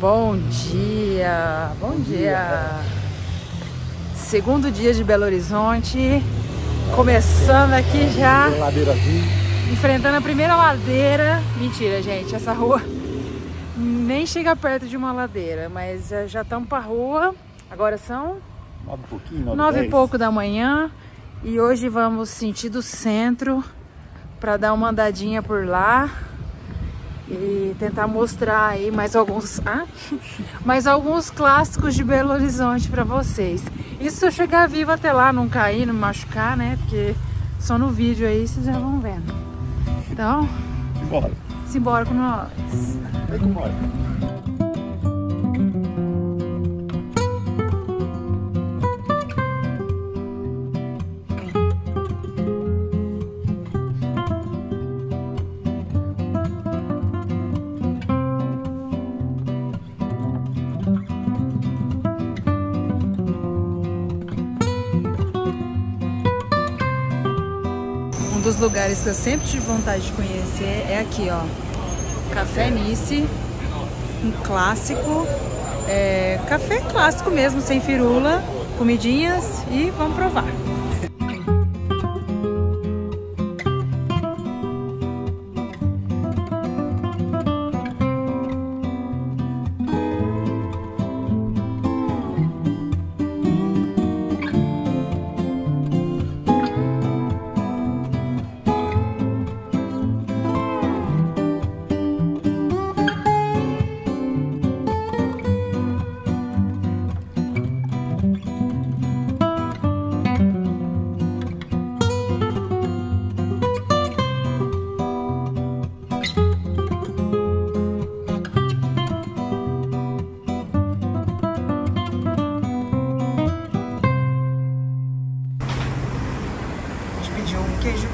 Bom dia, bom dia. Segundo dia de Belo Horizonte, começando aqui já, enfrentando a primeira ladeira. Mentira, gente, essa rua nem chega perto de uma ladeira, mas já estamos para rua. Agora são nove e pouquinho, nove, nove e pouco da manhã. E hoje vamos sentido centro para dar uma andadinha por lá e tentar mostrar aí mais alguns, ah, mais alguns clássicos de Belo Horizonte para vocês. Isso se eu chegar vivo até lá, não cair, não machucar, né? Porque só no vídeo aí vocês já vão vendo. Então, simbora. Simbora com nós. Vem com nós. Dos lugares que eu sempre tive vontade de conhecer é aqui, ó. Café Nice, um clássico. É, café clássico mesmo, sem firula, comidinhas e vamos provar.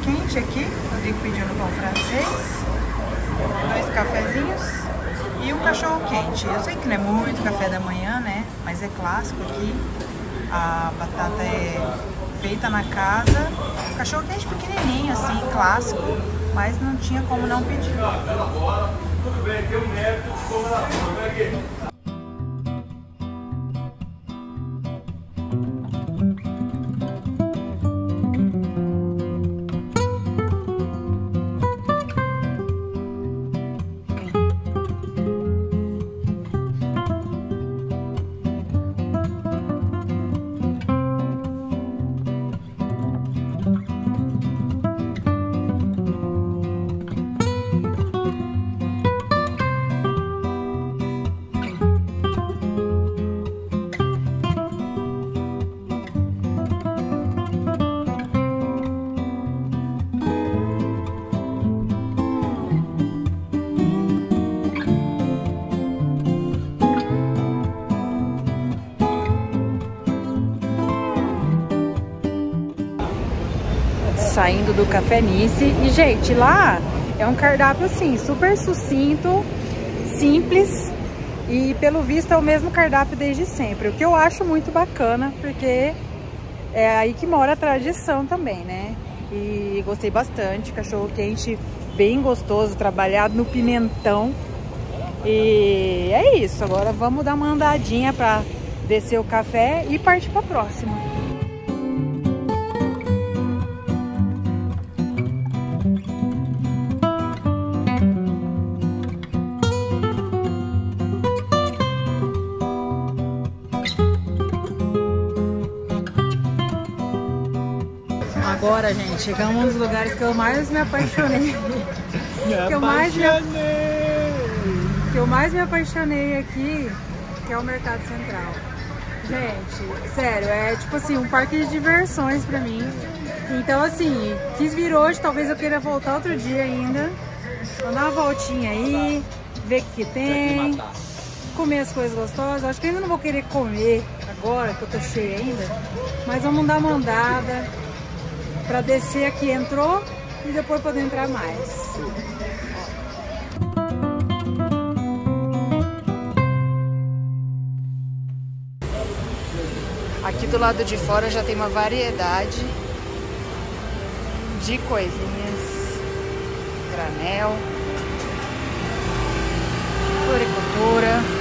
Quente aqui, Rodrigo pediu no pão francês, dois cafezinhos e um cachorro quente. Eu sei que não é muito café da manhã, né? Mas é clássico aqui. A batata é feita na casa. Cachorro quente pequenininho, assim, clássico. Mas não tinha como não pedir. Saindo do Café Nice. E, gente, lá é um cardápio, assim, super sucinto, simples. E, pelo visto, é o mesmo cardápio desde sempre. O que eu acho muito bacana, porque é aí que mora a tradição também, né? E gostei bastante. Cachorro quente bem gostoso, trabalhado no pimentão. E é isso. Agora vamos dar uma andadinha para descer o café e partir para a próxima. Agora, gente, chegamos um dos lugares que eu mais me apaixonei. Me que eu mais me, que eu mais me apaixonei aqui, que é o Mercado Central. Gente, sério, é tipo assim, um parque de diversões pra mim. Então, assim, quis vir hoje, talvez eu queira voltar outro dia ainda. Vou dar uma voltinha aí, ver o que, que tem, comer as coisas gostosas. Acho que ainda não vou querer comer agora, que eu tô cheia ainda. Mas vamos dar uma andada, para descer aqui entrou e depois poder entrar mais. Aqui do lado de fora já tem uma variedade de coisinhas, granel, floricultura.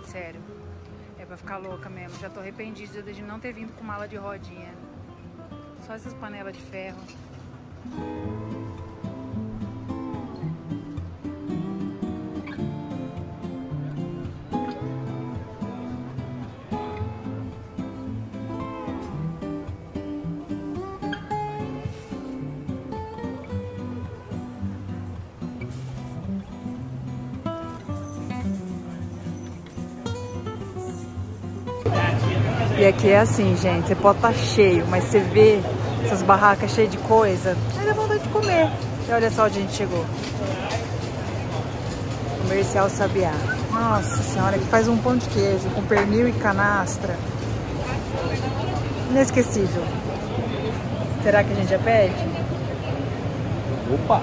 Gente, sério. É pra ficar louca mesmo. Já tô arrependida de não ter vindo com mala de rodinha. Só essas panelas de ferro. E aqui é assim, gente, você pode estar tá cheio, mas você vê essas barracas cheias de coisa, aí dá vontade de comer. E olha só onde a gente chegou. Comercial Sabiá. Nossa senhora, que faz um pão de queijo com pernil e canastra. Inesquecível. Será que a gente já pede? Opa!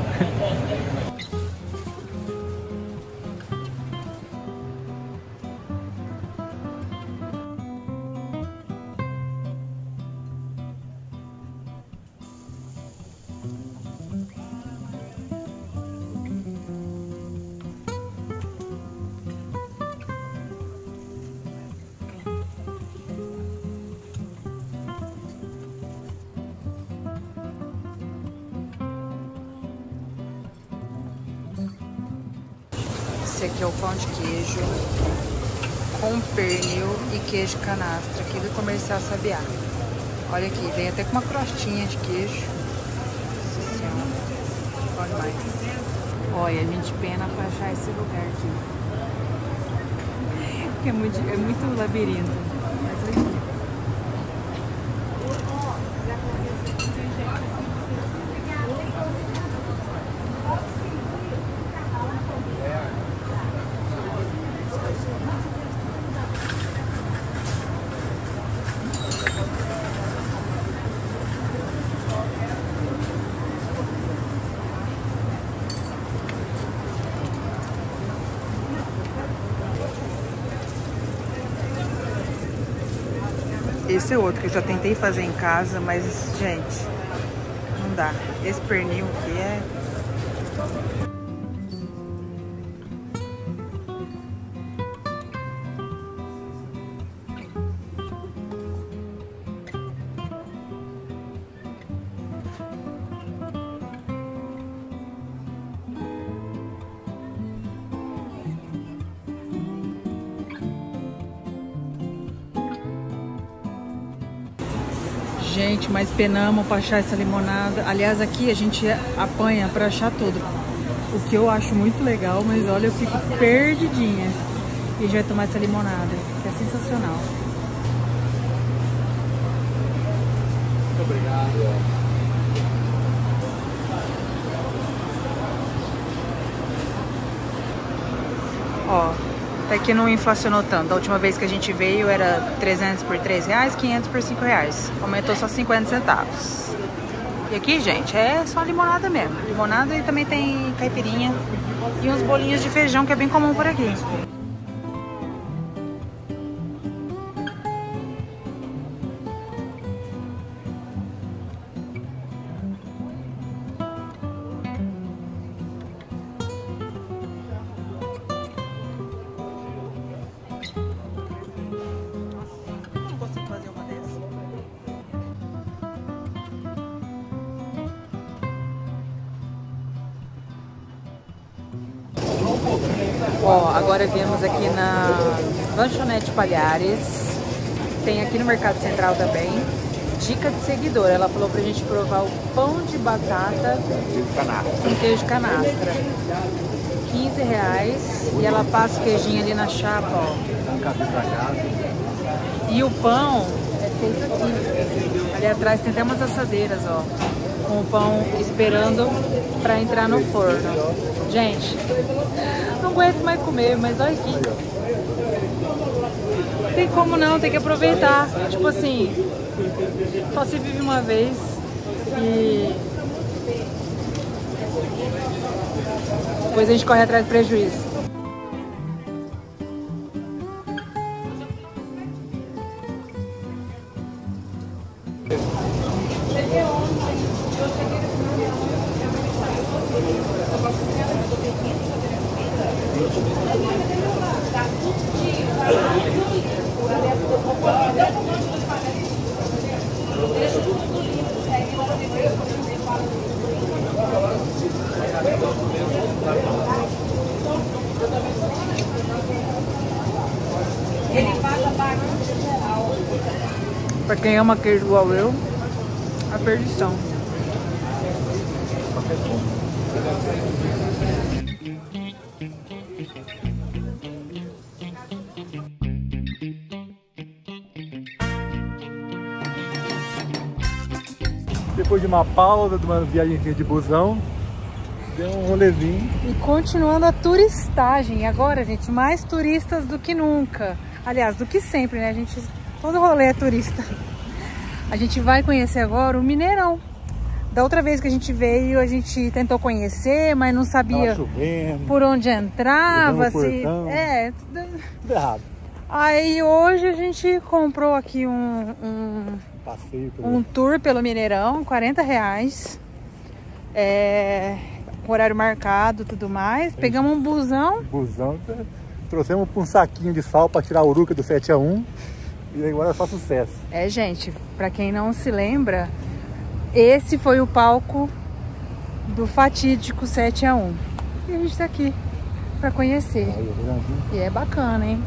Esse aqui é o pão de queijo com pernil e queijo canastra aqui do Comercial Sabiá. Olha aqui, vem até com uma crostinha de queijo. Nossa senhora, olha mais. Olha, a gente pena pra achar esse lugar aqui. É muito, é muito labirinto. Mas aqui. Esse é outro que eu já tentei fazer em casa, mas, gente, não dá. Esse pernil aqui é... Gente, mas penamos para achar essa limonada. Aliás, aqui a gente apanha para achar tudo. O que eu acho muito legal, mas olha, eu fico perdidinha. E a gente vai tomar essa limonada, que é sensacional. Muito obrigado. Ó, até que não inflacionou tanto. A última vez que a gente veio era 300 por 3 reais, 500 por 5 reais. Aumentou só 50 centavos. E aqui, gente, é só limonada mesmo. Limonada e também tem caipirinha e uns bolinhos de feijão que é bem comum por aqui. Agora viemos aqui na Lanchonete Palhares. Tem aqui no Mercado Central também. Dica de seguidora. Ela falou pra gente provar o pão de batata com queijo canastra. 15 reais. E ela passa o queijinho ali na chapa, ó. E o pão é feito aqui. Ali atrás tem até umas assadeiras, ó. Com o pão esperando pra entrar no forno. Gente, não aguento mais comer, mas olha aqui. Tem como não, tem que aproveitar. Tipo assim, só se vive uma vez e depois a gente corre atrás do prejuízo. Pra quem ama queijo igual eu, a perdição. Depois de uma pausa, de uma viagem de busão, deu um rolezinho. E continuando a turistagem. Agora, gente, mais turistas do que nunca. Aliás, do que sempre, né? A gente, todo rolê é turista. A gente vai conhecer agora o Mineirão. Da outra vez que a gente veio, a gente tentou conhecer, mas não sabia chovendo, por onde entrava. Se... É, tudo errado. Aí hoje a gente comprou aqui um, um, Passeio pelo... um tour pelo Mineirão, 40 reais. É, horário marcado e tudo mais. Pegamos um busão. busão, tá? trouxemos um saquinho de sal para tirar a uruca do 7 a 1 e agora é só sucesso. É, gente, para quem não se lembra, esse foi o palco do fatídico 7 a 1 E a gente tá aqui para conhecer. Aí, tá e é bacana, hein?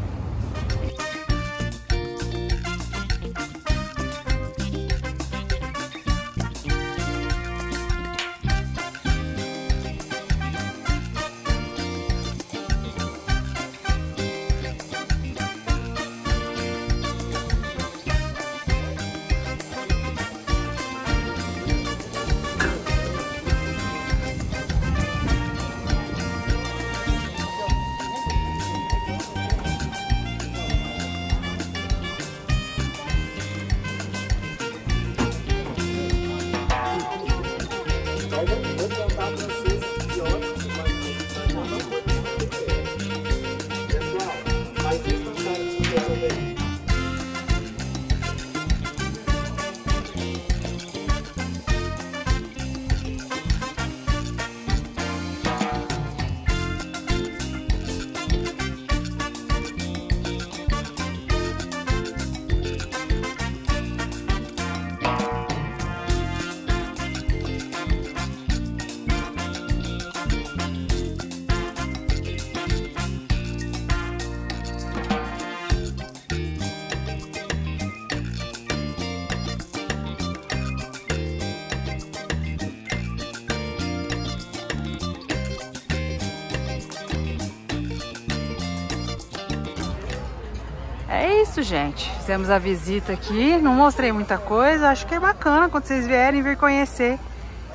Isso, gente. Fizemos a visita aqui. Não mostrei muita coisa. Acho que é bacana quando vocês vierem vir conhecer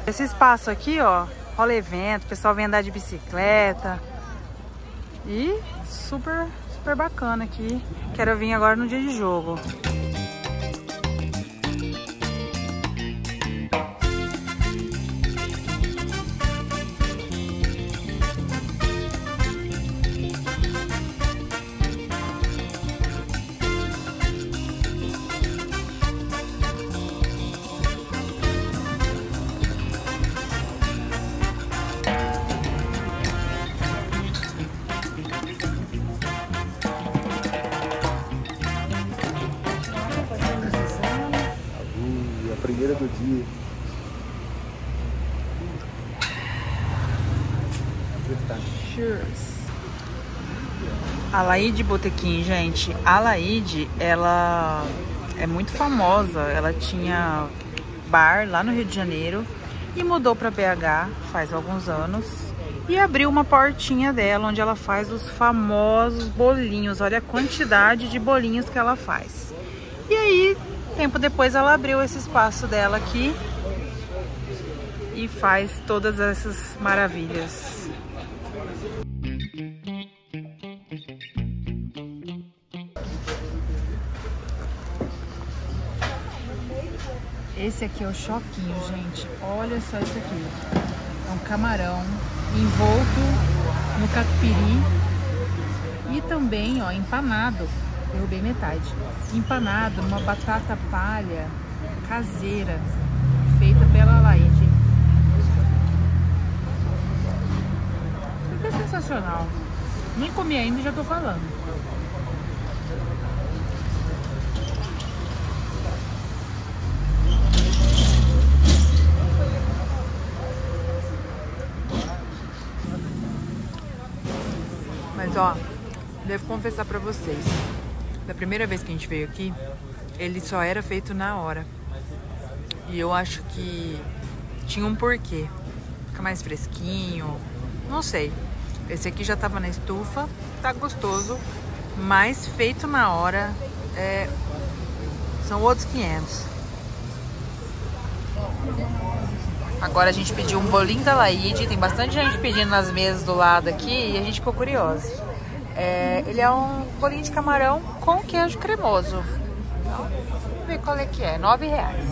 esse espaço aqui, ó. Rola evento, o pessoal vem andar de bicicleta. E super, super bacana aqui. Quero vir agora no dia de jogo. A Laide Botequim, gente, a Laide, ela é muito famosa. Ela tinha bar lá no Rio de Janeiro e mudou para BH faz alguns anos e abriu uma portinha dela onde ela faz os famosos bolinhos. Olha a quantidade de bolinhos que ela faz. E aí Tempo depois ela abriu esse espaço dela aqui e faz todas essas maravilhas. Esse aqui é o choquinho, gente. Olha só isso aqui. É um camarão envolto no catupiry e também, ó, empanado derrubei metade. Empanado, uma batata palha caseira, feita pela Laide. Fica sensacional. Nem comi ainda já tô falando. Ó, devo confessar pra vocês da primeira vez que a gente veio aqui, ele só era feito na hora. E eu acho que tinha um porquê. Fica mais fresquinho, não sei. Esse aqui já tava na estufa, tá gostoso, mas feito na hora é... são outros 500. Agora a gente pediu um bolinho da Laide, tem bastante gente pedindo nas mesas do lado aqui e a gente ficou curioso. É, ele é um bolinho de camarão com queijo cremoso. Então, vamos ver qual é que é. Nove reais.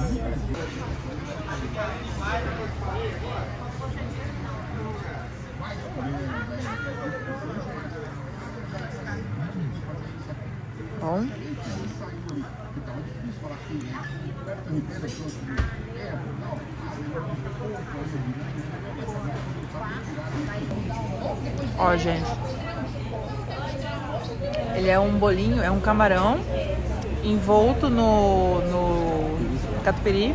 Bom. Ó, gente. Ele é um bolinho, é um camarão envolto no, no catupiry.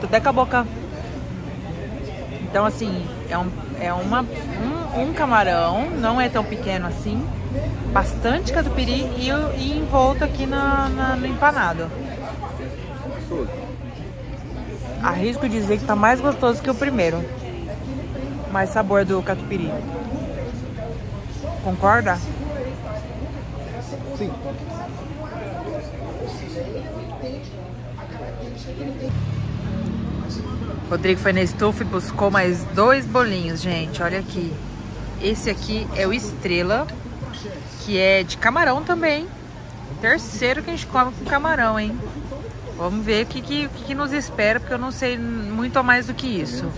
tô até com a boca. Então, assim, é, um, é uma, um, um camarão, não é tão pequeno assim. Bastante catupiry e, e envolto aqui na, na, no empanado. Arrisco dizer que tá mais gostoso que o primeiro. Mais sabor do catupiry. Concorda? Sim. Rodrigo foi na estufa e buscou mais dois bolinhos, gente. Olha aqui. Esse aqui é o Estrela, que é de camarão também. Terceiro que a gente come com camarão, hein? Vamos ver o que, que, que nos espera, porque eu não sei muito mais do que isso.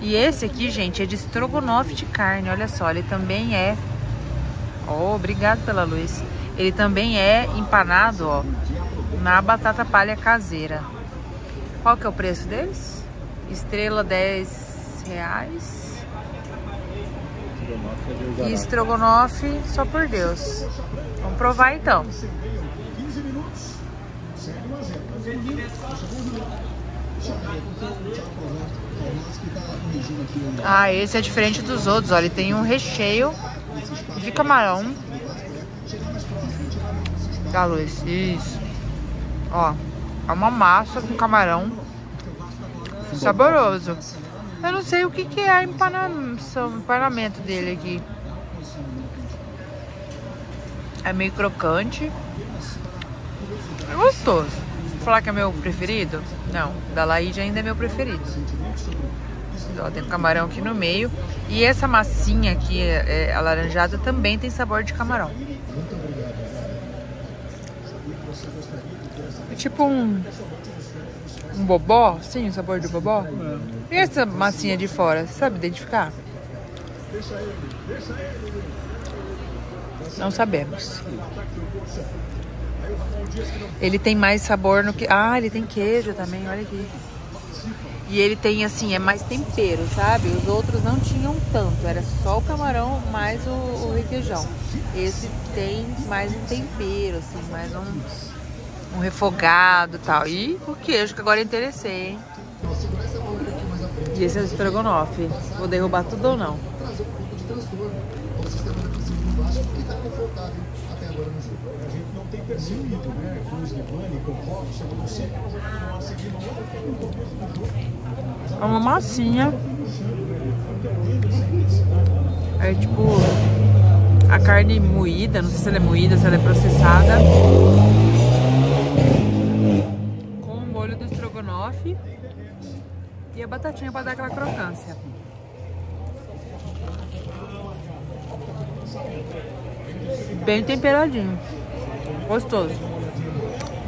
E esse aqui, gente, é de estrogonofe de carne. Olha só, ele também é... Oh, obrigado pela luz. Ele também é empanado, ó, na batata palha caseira. Qual que é o preço deles? Estrela 10 reais. E estrogonofe só por Deus. Vamos provar então. Ah, esse é diferente dos outros, olha, ele tem um recheio de camarão. Da luz, isso. Ó, é uma massa com camarão. Saboroso. Eu não sei o que, que é o empanamento dele aqui. É meio crocante. É gostoso falar que é meu preferido? Não, da Laíde ainda é meu preferido. Ó, tem camarão aqui no meio. E essa massinha aqui, é, é, alaranjada, também tem sabor de camarão. É tipo um, um bobó, sim, o sabor de bobó. E essa massinha de fora, você sabe identificar? Não sabemos. Ele tem mais sabor no que. Ah, ele tem queijo também, olha aqui. E ele tem assim, é mais tempero, sabe? Os outros não tinham tanto, era só o camarão mais o, o requeijão. Esse tem mais um tempero, assim, mais um, um refogado e tal. E o queijo, que agora interessei, hein? E esse é o estrogonofe. Vou derrubar tudo ou não? tem percebido, né, com o Slivani, com o Rock, segundo ciclo, a seguir uma outra forma no começo do jogo. É uma massinha. É tipo a carne moída, não sei se ela é moída, se ela é processada. Com o molho do estrogonofe e a batatinha para dar aquela crocância. Bem temperadinho. Gostoso.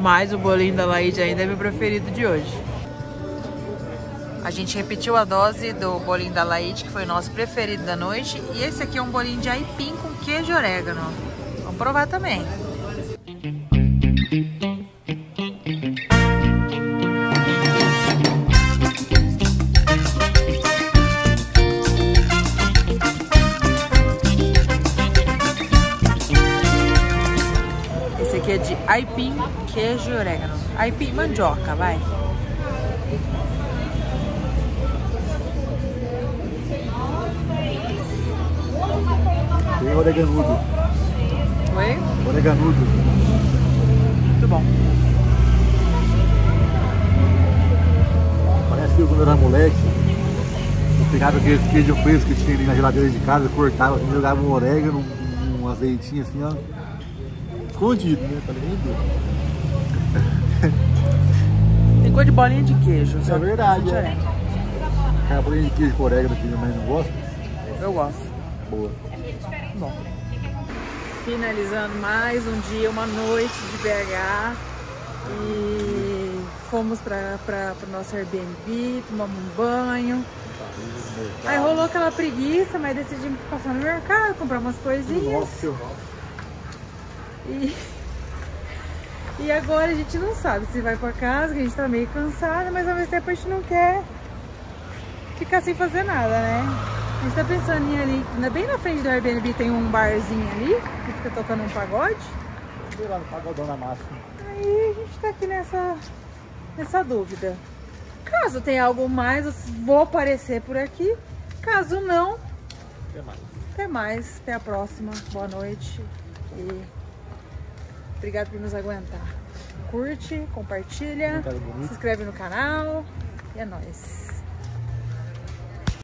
Mas o bolinho da Laíde ainda é meu preferido de hoje. A gente repetiu a dose do bolinho da Laíde, que foi o nosso preferido da noite. E esse aqui é um bolinho de aipim com queijo orégano. Vamos provar também. de aipim, queijo e orégano. Aipim, mandioca, vai. Tem oreganudo. Oi? Oreganudo. Muito bom. Parece que quando eu era moleque, eu pegava aqueles queijo fresco que tinha ali na geladeira de casa, cortava, jogava um orégano, um azeitinho assim, ó. Escondido, né? Ninguém ver. Tem cor de bolinha de queijo. É verdade, diferente. Aquela bolinha de queijo com orégano que minha mãe não gosta. Eu gosto. Boa. Bom. Finalizando mais um dia, uma noite de BH. E fomos para o nosso Airbnb, tomamos um banho. Aí rolou aquela preguiça, mas decidimos passar no mercado, comprar umas coisinhas. Nossa, E, e agora a gente não sabe se vai pra casa, que a gente tá meio cansada, mas ao mesmo tempo a gente não quer ficar sem fazer nada, né? A gente tá pensando em ali, bem na frente do Airbnb tem um barzinho ali, que fica tocando um pagode. Sei lá no pagodão na massa. Aí a gente tá aqui nessa, nessa dúvida. Caso tenha algo mais, eu vou aparecer por aqui. Caso não, Até mais. até mais, até a próxima. Boa noite e obrigado por nos aguentar. Curte, compartilha, se inscreve no canal e é nóis.